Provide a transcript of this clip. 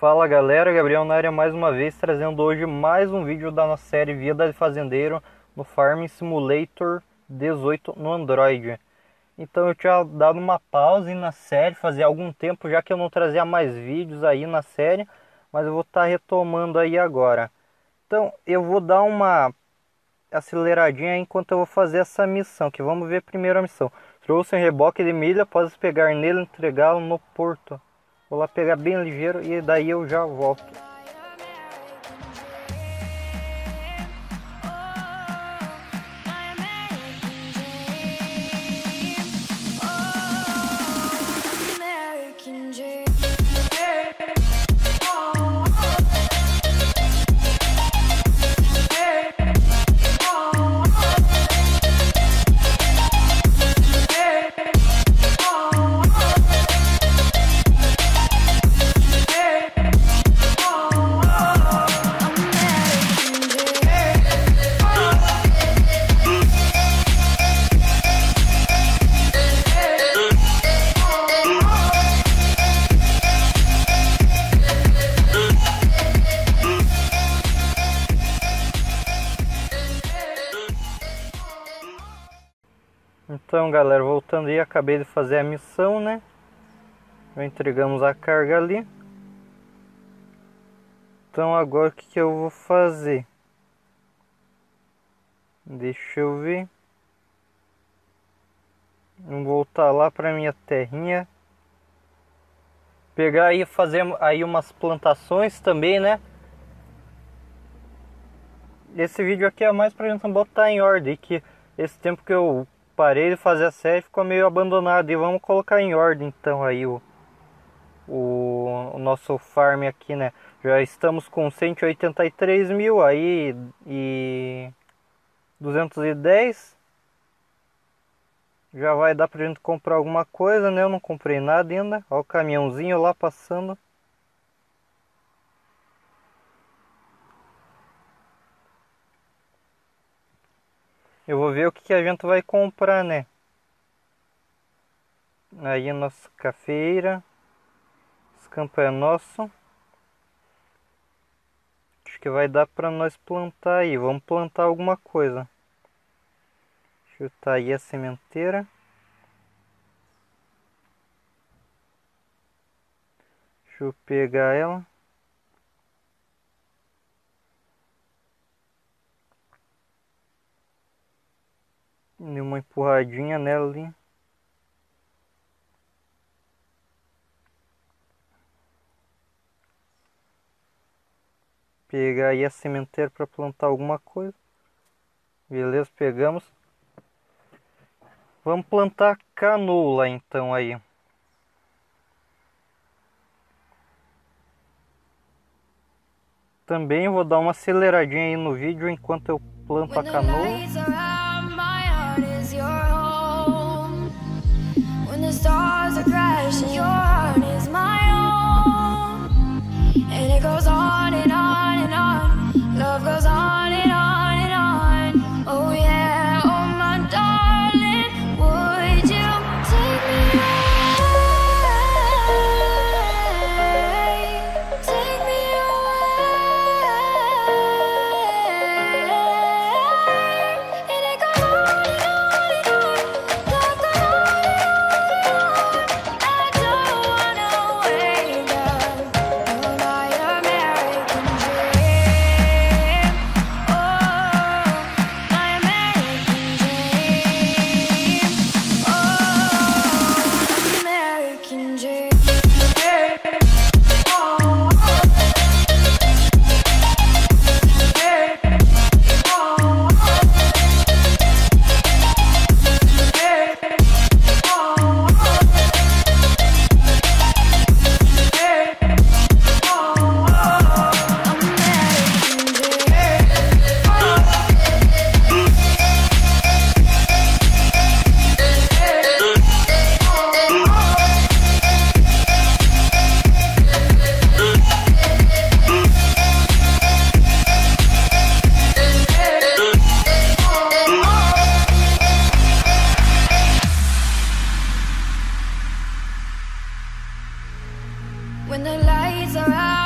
Fala galera, Gabriel na área mais uma vez, trazendo hoje mais um vídeo da nossa série Vida de Fazendeiro no Farming Simulator 18 no Android. Então eu tinha dado uma pausa na série, fazia algum tempo já que eu não trazia mais vídeos aí na série, mas eu vou estar tá retomando aí agora. Então eu vou dar uma aceleradinha enquanto eu vou fazer essa missão, que vamos ver primeiro a missão. Trouxe um reboque de milha, após pegar nele e entregá-lo no porto. Vou lá pegar bem ligeiro e daí eu já volto. Então galera, voltando aí, acabei de fazer a missão, né? Já entregamos a carga ali. Então agora o que, que eu vou fazer? Deixa eu ver. Vamos voltar lá para minha terrinha. Pegar aí fazer aí umas plantações também, né? Esse vídeo aqui é mais pra gente botar em ordem que esse tempo que eu parei de fazer a série ficou meio abandonado. E vamos colocar em ordem então aí o, o, o, nosso farm aqui né? Já estamos com 183 mil aí e 210 já vai dar pra gente comprar alguma coisa né? Eu não comprei nada ainda. Olha o caminhãozinho lá passando Eu vou ver o que, a gente vai comprar, né? Aí a nossa cafeira. Esse campo é nosso. Acho que vai dar para nós plantar aí. Vamos plantar alguma coisa. Tá aí a sementeira. Deixa eu pegar ela. Dei uma empurradinha nela ali. Pegar aí a sementeira para plantar alguma coisa. Beleza, pegamos. Vamos plantar canola então aí. Também vou dar uma aceleradinha aí no vídeo enquanto eu planto a canola. Lights are out